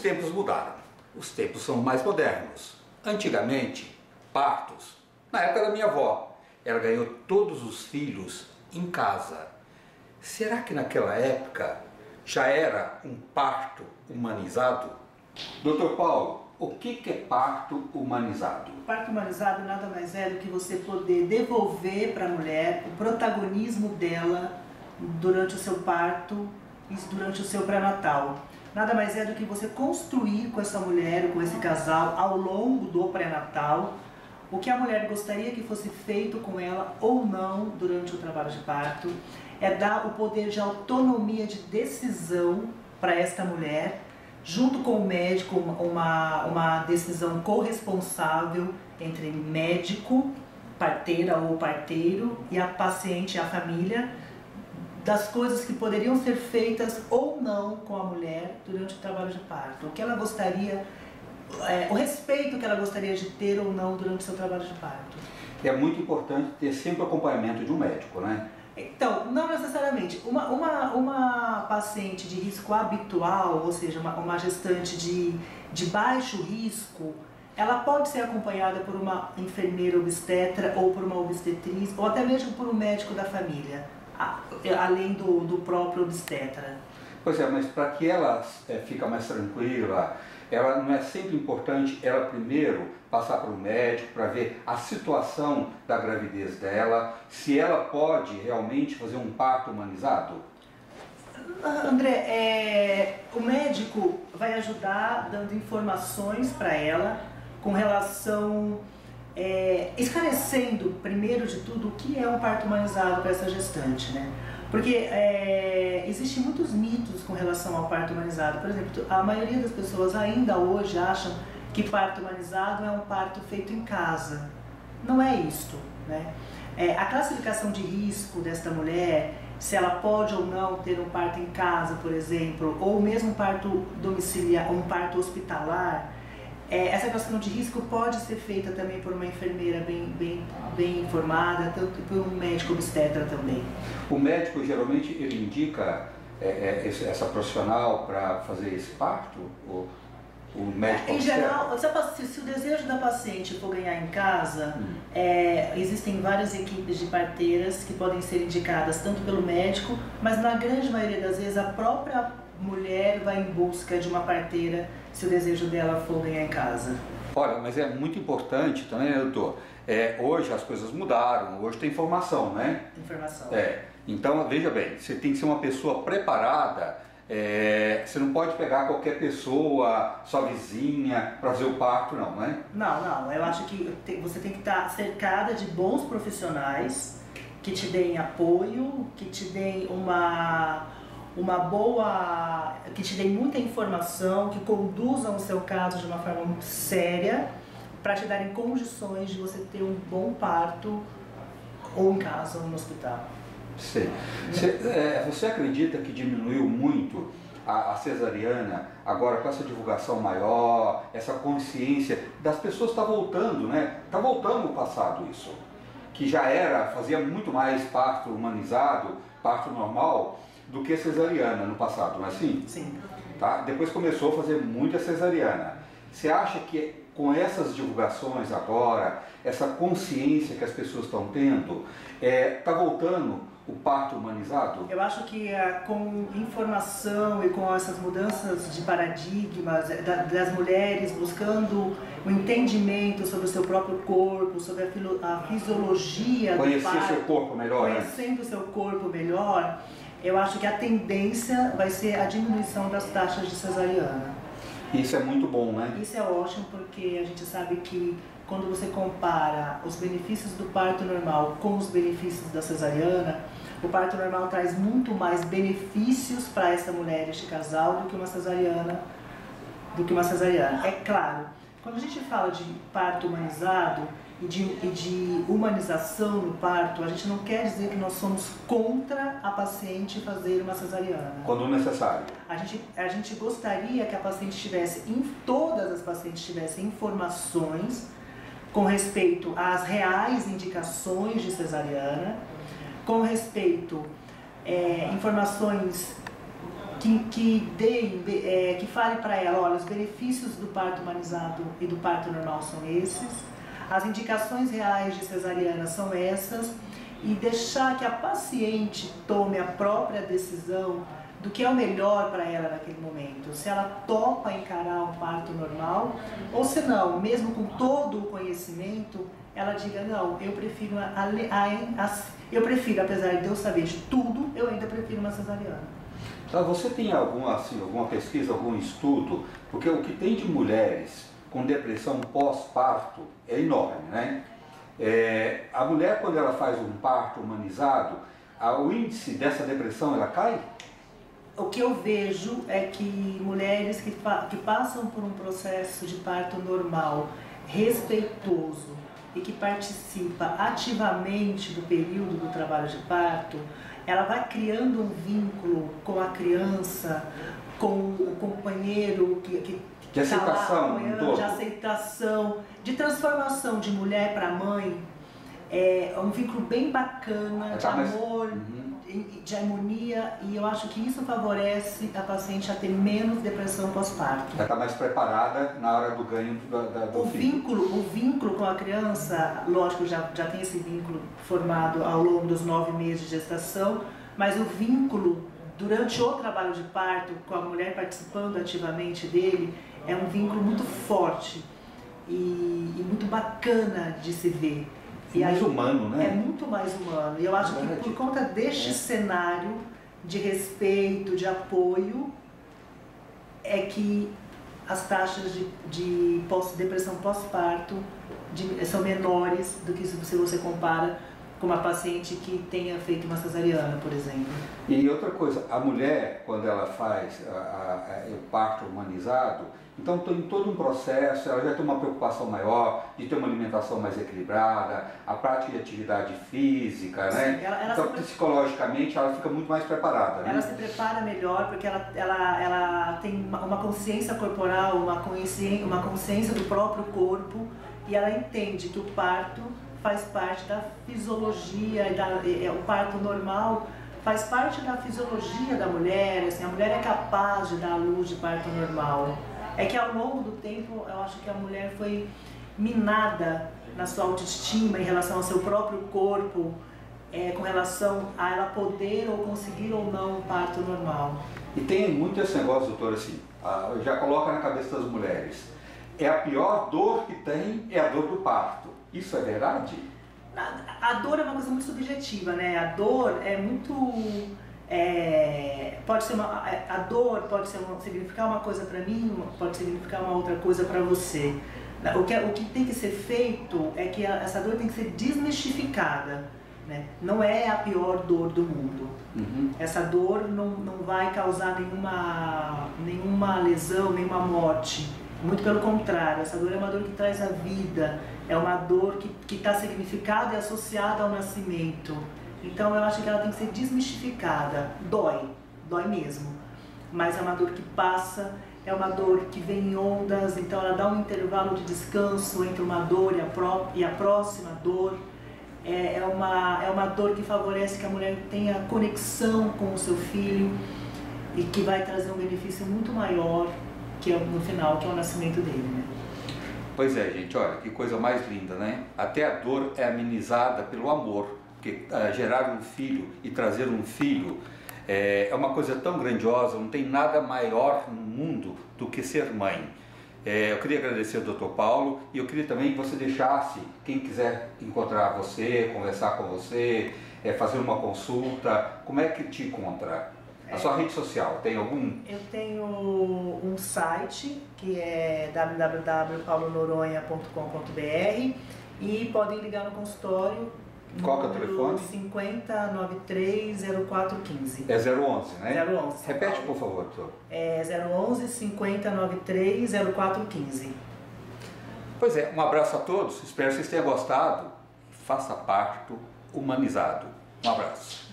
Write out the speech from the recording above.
tempos mudaram. Os tempos são mais modernos. Antigamente, partos. Na época da minha avó, ela ganhou todos os filhos em casa. Será que naquela época já era um parto humanizado? Doutor Paulo, o que é parto humanizado? Parto humanizado nada mais é do que você poder devolver para a mulher o protagonismo dela durante o seu parto e durante o seu pré-natal. Nada mais é do que você construir com essa mulher, com esse casal, ao longo do pré-natal, o que a mulher gostaria que fosse feito com ela ou não durante o trabalho de parto, é dar o poder de autonomia de decisão para esta mulher, junto com o médico, uma, uma decisão corresponsável entre médico, parteira ou parteiro e a paciente, a família, das coisas que poderiam ser feitas ou não com a mulher durante o trabalho de parto, o que ela gostaria é, o respeito que ela gostaria de ter ou não durante o seu trabalho de parto. É muito importante ter sempre o acompanhamento de um médico, né? Então, não necessariamente. Uma, uma, uma paciente de risco habitual, ou seja, uma, uma gestante de, de baixo risco, ela pode ser acompanhada por uma enfermeira obstetra ou por uma obstetriz, ou até mesmo por um médico da família, além do, do próprio obstetra. Pois é, mas para que ela é, fica mais tranquila, ela não é sempre importante ela primeiro passar para o médico para ver a situação da gravidez dela, se ela pode realmente fazer um parto humanizado? Ah, André, é, o médico vai ajudar dando informações para ela com relação, é, esclarecendo primeiro de tudo o que é um parto humanizado para essa gestante, né? Porque é, existem muitos mitos com relação ao parto humanizado. Por exemplo, a maioria das pessoas ainda hoje acham que parto humanizado é um parto feito em casa. Não é isto. Né? É, a classificação de risco desta mulher, se ela pode ou não ter um parto em casa, por exemplo, ou mesmo um parto domiciliar, um parto hospitalar, é, essa questão de risco pode ser feita também por uma enfermeira bem, bem, bem informada, tanto por um médico obstetra também. O médico geralmente ele indica é, é, essa profissional para fazer esse parto? O, o médico em geral, se, se, o desejo da paciente for ganhar em casa, hum. é, existem várias equipes de parteiras que podem ser indicadas tanto pelo médico, mas na grande maioria das vezes a própria mulher vai em busca de uma parteira se o desejo dela for ganhar em casa. Olha, mas é muito importante também, né, doutor? É, hoje as coisas mudaram, hoje tem informação, né? Informação. É. Então, veja bem, você tem que ser uma pessoa preparada. É, você não pode pegar qualquer pessoa, sua vizinha, para fazer o parto, não, né? Não, não. Eu acho que você tem que estar cercada de bons profissionais que te deem apoio, que te deem uma uma boa, que te dê muita informação, que conduzam o seu caso de uma forma séria, para te darem condições de você ter um bom parto ou em casa ou no hospital. Sim. Você, é, você acredita que diminuiu muito a, a, cesariana agora com essa divulgação maior, essa consciência das pessoas está voltando, né? Está voltando o passado isso, que já era, fazia muito mais parto humanizado, parto normal, do que cesariana no passado, não é assim? Sim. Tá? Depois começou a fazer muita cesariana. Você acha que com essas divulgações agora, essa consciência que as pessoas estão tendo, está é, tá voltando o parto humanizado? Eu acho que é, com informação e com essas mudanças de paradigmas é, da, das mulheres buscando o entendimento sobre o seu próprio corpo, sobre a, filo, a fisiologia Conhecer do parto, Conhecer seu corpo melhor. Né? Conhecendo o né? seu corpo melhor eu acho que a tendência vai ser a diminuição das taxas de cesariana. Isso é muito bom, né? Isso é ótimo porque a gente sabe que quando você compara os benefícios do parto normal com os benefícios da cesariana, o parto normal traz muito mais benefícios para essa mulher, este casal, do que uma cesariana, do que uma cesariana. É claro, quando a gente fala de parto humanizado, e de, e de humanização no parto, a gente não quer dizer que nós somos contra a paciente fazer uma cesariana. Quando necessário. A gente, a gente gostaria que a paciente tivesse, em todas as pacientes tivessem informações com respeito às reais indicações de cesariana, com respeito é, informações que, que, dê, é, que fale para ela, olha, os benefícios do parto humanizado e do parto normal são esses, as indicações reais de cesariana são essas, e deixar que a paciente tome a própria decisão do que é o melhor para ela naquele momento. Se ela topa encarar um parto normal, ou se não, mesmo com todo o conhecimento, ela diga, não, eu prefiro, a, a, a, eu prefiro, apesar de eu saber de tudo, eu ainda prefiro uma cesariana. Tá, você tem alguma, assim, alguma pesquisa, algum estudo? Porque o que tem de mulheres com depressão pós-parto é enorme, né? É, a mulher, quando ela faz um parto humanizado, a, o índice dessa depressão, ela cai? O que eu vejo é que mulheres que, que passam por um processo de parto normal, respeitoso e que participa ativamente do período do trabalho de parto, ela vai criando um vínculo com a criança, com o companheiro que, que de aceitação, tá lá, de aceitação, de transformação de mulher para mãe, é um vínculo bem bacana, de amor, uhum. De harmonia, e eu acho que isso favorece a paciente a ter menos depressão pós-parto. Ela está mais preparada na hora do ganho do, da, do o filho. Vínculo, o vínculo com a criança, lógico, já, já tem esse vínculo formado ao longo dos nove meses de gestação, mas o vínculo durante o trabalho de parto, com a mulher participando ativamente dele, é um vínculo muito forte e, e muito bacana de se ver. E mais aí, humano, né? É muito mais humano. E eu acho que por conta deste é. cenário de respeito, de apoio, é que as taxas de, de pós, depressão pós-parto são menores do que se você compara com uma paciente que tenha feito uma cesariana, por exemplo. E outra coisa, a mulher, quando ela faz a, a, a, o parto humanizado, então tem todo um processo, ela já tem uma preocupação maior de ter uma alimentação mais equilibrada, a prática de atividade física, Sim, né? Ela, ela então psicologicamente ela fica muito mais preparada. Né? Ela se prepara melhor porque ela, ela, ela tem uma consciência corporal, uma consciência, uma consciência do próprio corpo e ela entende que o parto faz parte da fisiologia, da, é, o parto normal faz parte da fisiologia da mulher, assim, a mulher é capaz de dar a luz de parto normal. É que ao longo do tempo, eu acho que a mulher foi minada na sua autoestima em relação ao seu próprio corpo, é, com relação a ela poder ou conseguir ou não um parto normal. E tem muito esse negócio, doutor, assim, já coloca na cabeça das mulheres. É a pior dor que tem, é a dor do parto. Isso é verdade? A, a dor é uma coisa muito subjetiva, né? A dor é muito é, pode ser uma, a dor pode ser uma, significar uma coisa para mim, pode significar uma outra coisa para você. O que, o que tem que ser feito é que a, essa dor tem que ser desmistificada. Né? Não é a pior dor do mundo. Uhum. Essa dor não, não vai causar nenhuma, nenhuma lesão, nenhuma morte. Muito pelo contrário, essa dor é uma dor que traz a vida, é uma dor que está significada e associada ao nascimento. Então eu acho que ela tem que ser desmistificada. Dói, dói mesmo. Mas é uma dor que passa, é uma dor que vem em ondas, então ela dá um intervalo de descanso entre uma dor e a, pró e a próxima dor. É, é, uma, é uma dor que favorece que a mulher tenha conexão com o seu filho e que vai trazer um benefício muito maior que é, no final, que é o nascimento dele. Né? Pois é, gente, olha que coisa mais linda, né? Até a dor é amenizada pelo amor porque uh, gerar um filho e trazer um filho é, é, uma coisa tão grandiosa, não tem nada maior no mundo do que ser mãe. É, eu queria agradecer ao Dr. Paulo e eu queria também que você deixasse, quem quiser encontrar você, conversar com você, é, fazer uma consulta, como é que te encontra? A sua rede social, tem algum? Eu tenho um site que é www.paulonoronha.com.br e podem ligar no consultório qual que é o telefone? 50930415. É 011, né? 011. Repete, por favor, doutor. É 011 5093 0415. Pois é, um abraço a todos. Espero que vocês tenham gostado. Faça parto humanizado. Um abraço.